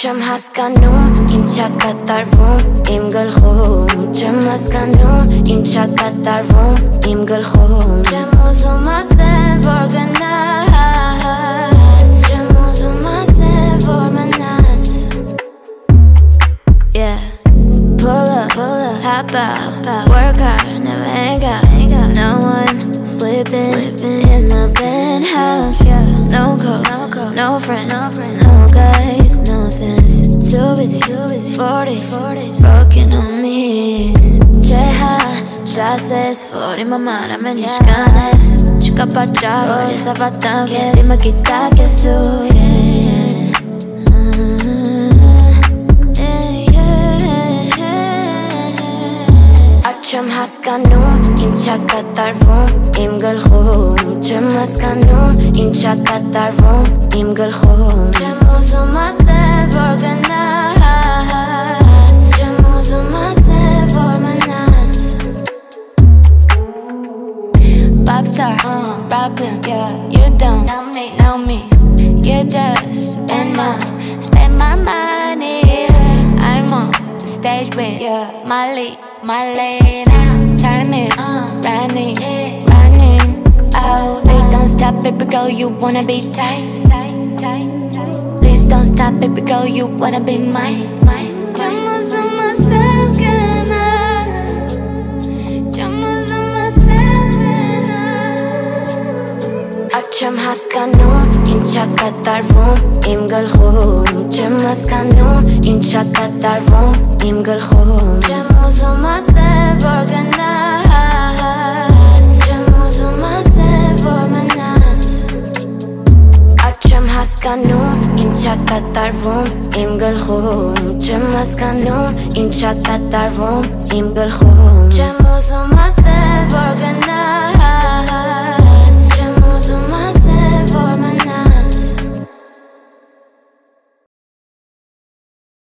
Չեմ հասկանում, ինչա կատարվում իմ գլխում Չեմ հասկանում, ինչա կատարվում իմ գլխում Չեմ ուզում ասեմ, որ գնաս Չեմ ուզում ասեմ, որ մնաս Yeah Pull up, pull up, hop out, work hard, never hang out, hang out. No one sleeping, sleeping in my penthouse. Yeah. No calls, no, no friends, no, friends. Busy. 40s, 40s, broken on me. Cheha, chases, 40 mamá, me mis ganas. Chica pa chavo, esa bata que si me quita que soy. Չեմ հասկանում, ինչա կատարվում իմ գլխում Չեմ հասկանում, ինչա կատարվում իմ գլխում Չեմ ուզում ասեմ, որ գնաս Popstar, uh, problem, yeah. You don't know me, know me. You just enough Spend my money. I'm on the stage with yeah. Molly my lane. Time is uh, running, running out. Please don't stop, baby girl, you wanna be tight. Please don't stop, baby girl, you wanna be mine. Չեմ հասկանում, ինչա կատարվում իմ գլխում Չեմ հասկանում, ինչա կատարվում իմ գլխում Չեմ ուզում ասեմ, որ գնաս Չեմ ուզում ասեմ, որ մնաս Չեմ հասկանում, ինչա կատարվում իմ գլխում Չեմ հասկանում, ինչա կատարվում իմ գլխում Չեմ ուզում